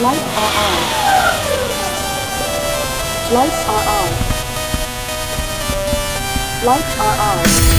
Lights are on. Lights are on. Lights are on.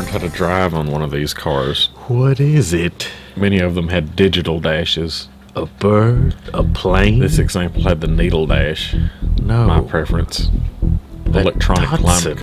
Learned how to drive on one of these cars. What is it? Many of them had digital dashes. A bird? A plane? This example had the needle dash. no. My preference. Electronic climate.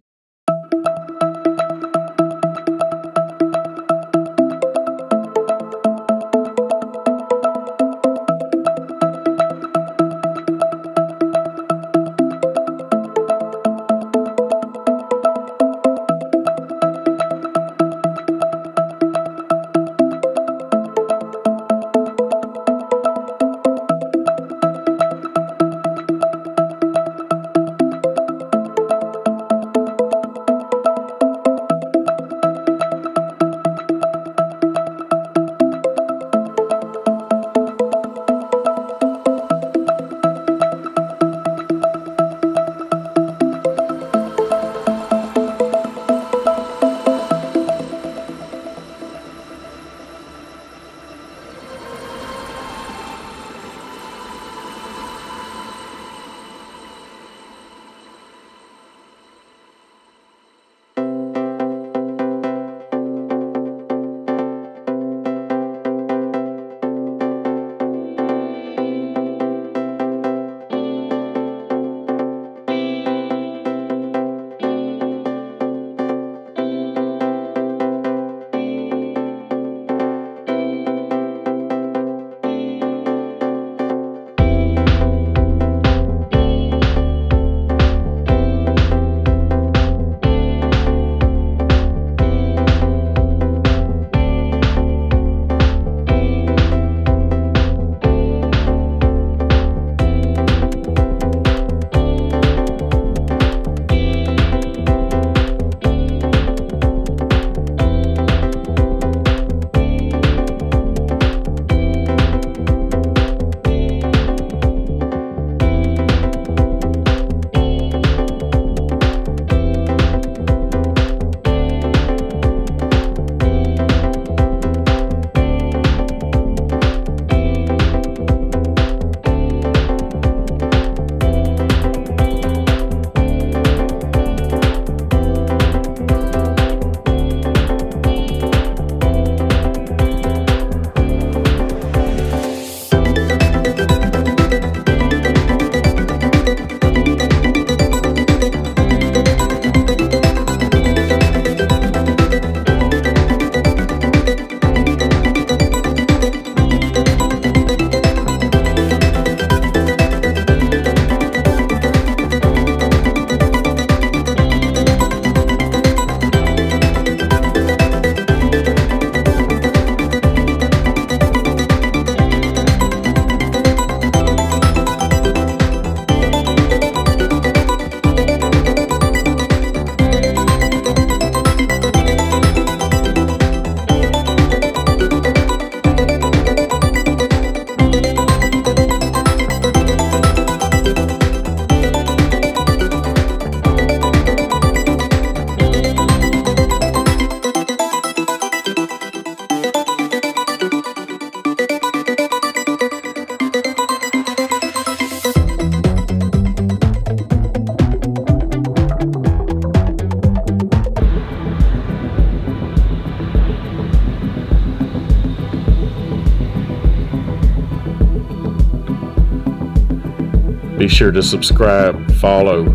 Be sure to subscribe, follow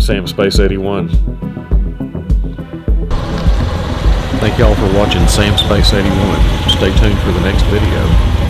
Samspace81. Thank y'all for watching Samspace81. Stay tuned for the next video.